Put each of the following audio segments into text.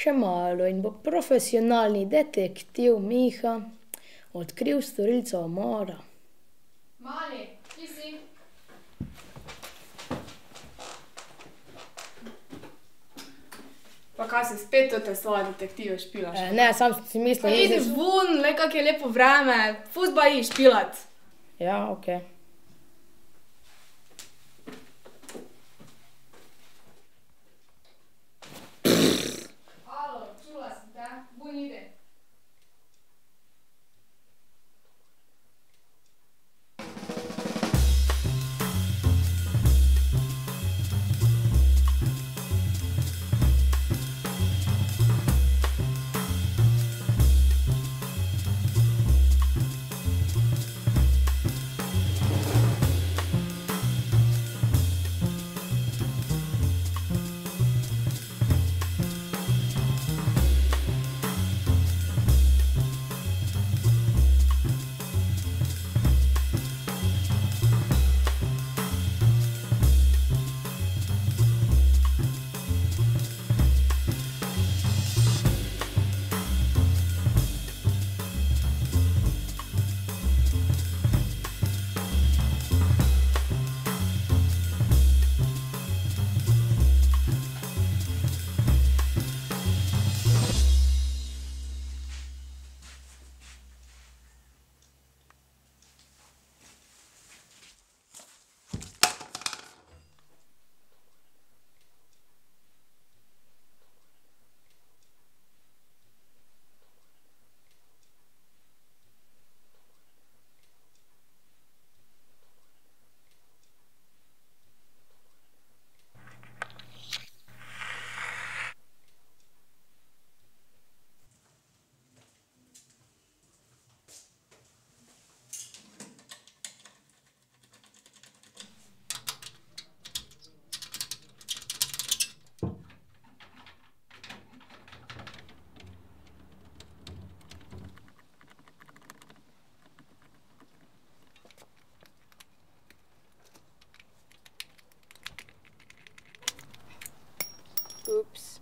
Še malo in bo profesionalni detektiv Miha odkril storilca umora. Mali, kje si? Pa kaj si spet te svoje detektive špilaš? ne, samo sem si Pa mislil, idi ven, glej, kako je lepo vreme, fust baje špilat. Ja, okej. Alo, Oops.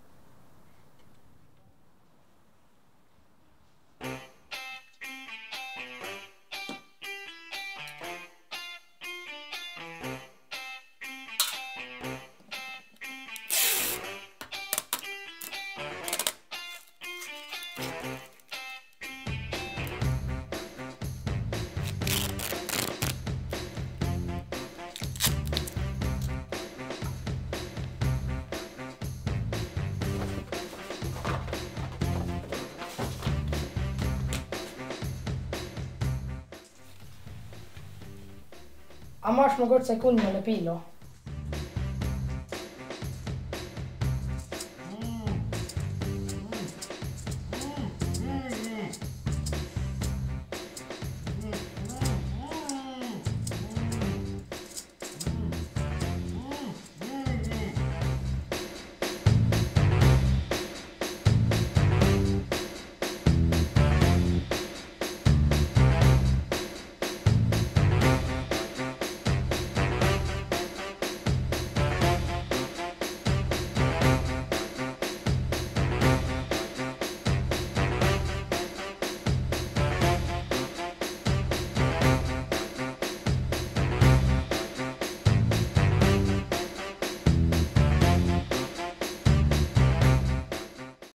A imaš mogoče sekundno lepilo?